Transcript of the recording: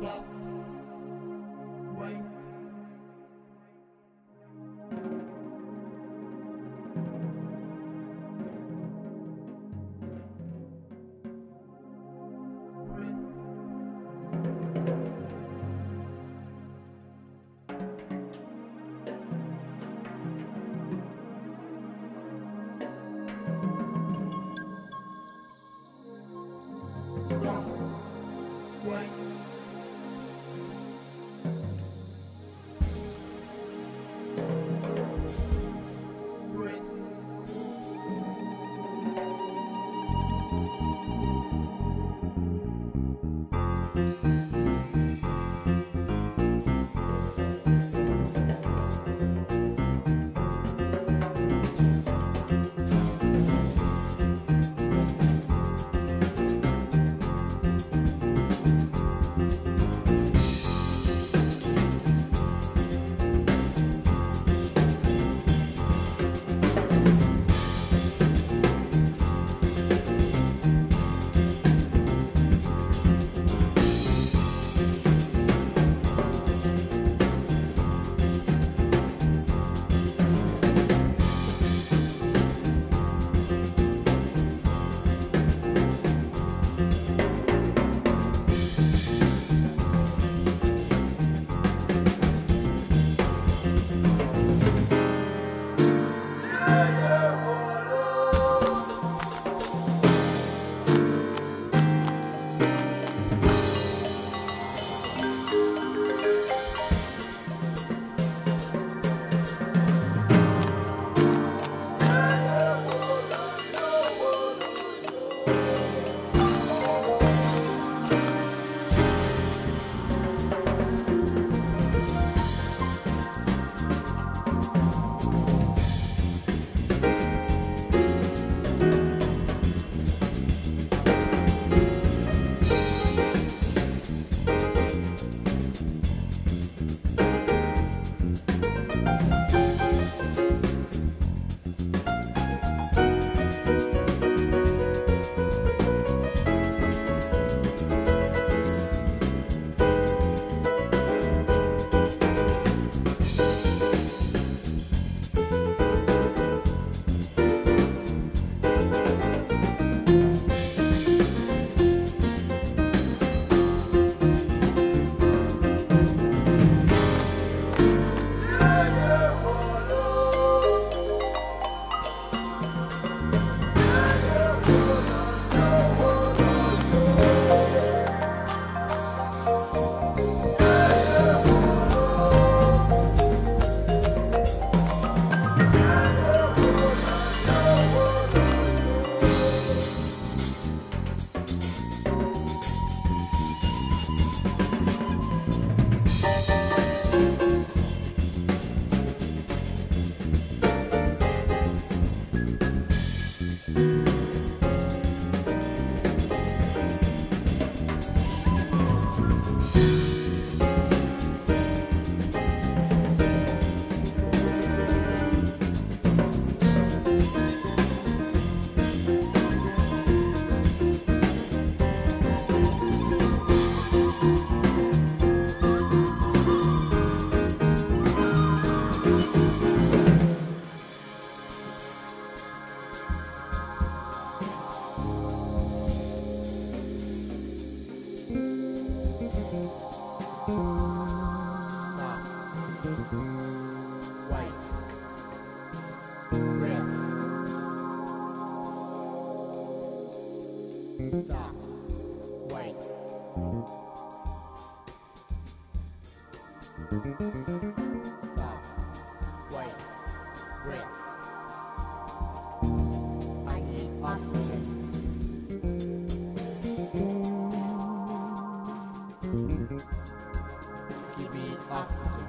Stop. Wait. Stop. stop. Wait. Stop. Wait. Breathe. I need oxygen. Give me oxygen.